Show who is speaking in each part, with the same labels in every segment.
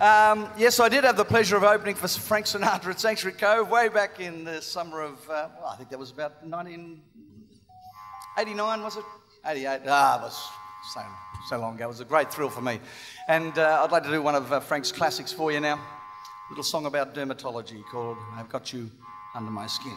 Speaker 1: Um, yes, I did have the pleasure of opening for Frank Sinatra at Sanctuary Cove way back in the summer of, uh, well, I think that was about 1989, was it? 88. Ah, it was so, so long ago. It was a great thrill for me. And uh, I'd like to do one of uh, Frank's classics for you now. A little song about dermatology called I've Got You Under My Skin.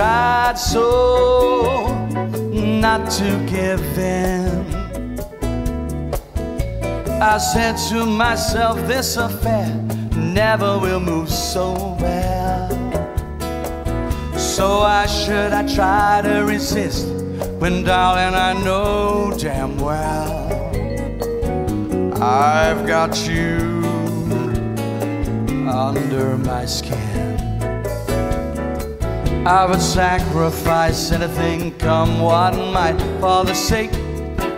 Speaker 1: Tried so not to give in. I said to myself, this affair never will move so well. So why should I try to resist when, darling, I know damn well I've got you under my skin. I would sacrifice anything, come what might, for the sake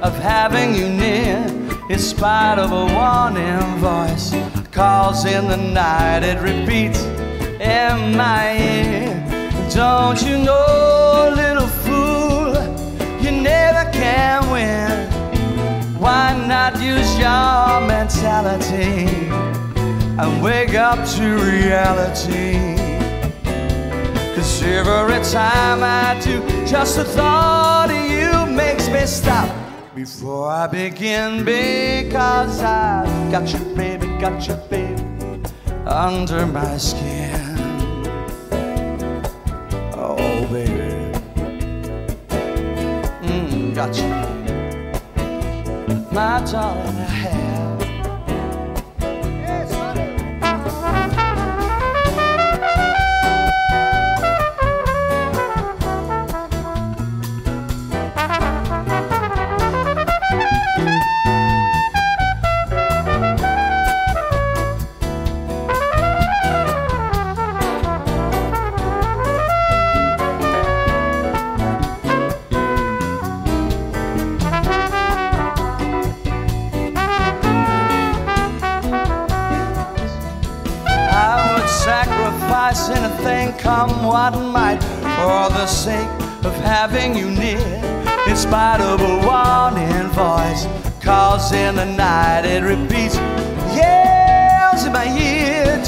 Speaker 1: of having you near. In spite of a warning voice, calls in the night, it repeats in my ear. Don't you know, little fool, you never can win. Why not use your mentality and wake up to reality? Cause every time I do, just the thought of you makes me stop before I begin. Because I've got you, baby, got you, baby, under my skin. Oh, baby. Mm, got you. My darling, sacrifice anything, come what might, for the sake of having you near. In spite of a warning voice, calls in the night, it repeats, yells in my ear.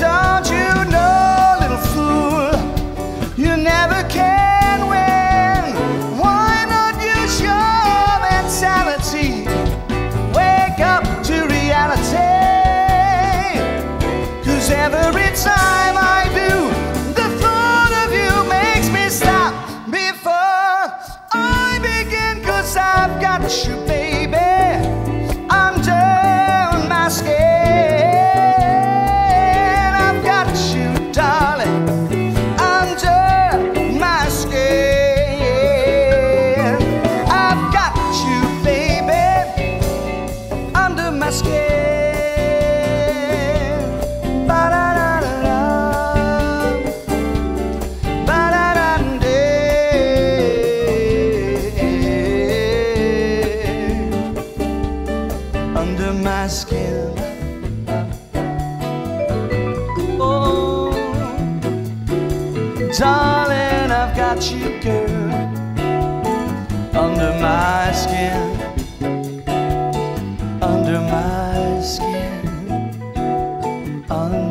Speaker 1: Under my skin. Oh, darling, I've got you, girl, under my skin under my skin, under